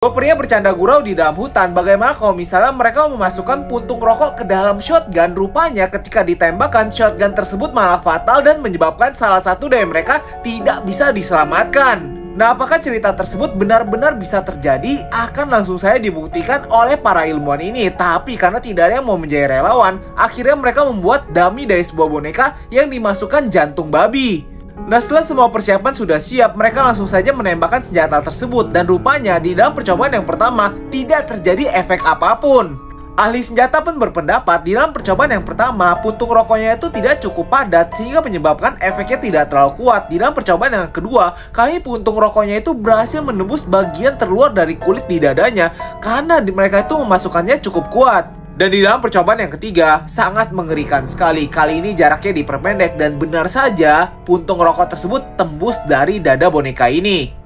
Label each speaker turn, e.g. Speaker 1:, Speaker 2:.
Speaker 1: Pria bercanda gurau di dalam hutan bagaimana kalau misalnya mereka memasukkan puntung rokok ke dalam shotgun rupanya ketika ditembakkan shotgun tersebut malah fatal dan menyebabkan salah satu dari mereka tidak bisa diselamatkan. Nah, apakah cerita tersebut benar-benar bisa terjadi? Akan langsung saya dibuktikan oleh para ilmuwan ini. Tapi karena tidak ada yang mau menjadi relawan, akhirnya mereka membuat dummy dari sebuah boneka yang dimasukkan jantung babi. Nah setelah semua persiapan sudah siap, mereka langsung saja menembakkan senjata tersebut dan rupanya di dalam percobaan yang pertama tidak terjadi efek apa pun. Ahli senjata pun berpendapat di dalam percobaan yang pertama, puntung rokoknya itu tidak cukup padat sehingga menyebabkan efeknya tidak terlalu kuat. Di dalam percobaan yang kedua, kali puntung rokoknya itu berhasil menembus bagian terluar dari kulit di dadanya karena mereka itu memasukkannya cukup kuat. Dan di dalam percobaan yang ketiga, sangat mengerikan sekali. Kali ini jaraknya diperpendek dan benar saja puntung rokok tersebut tembus dari dada boneka ini.